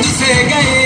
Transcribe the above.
dizer ganhei.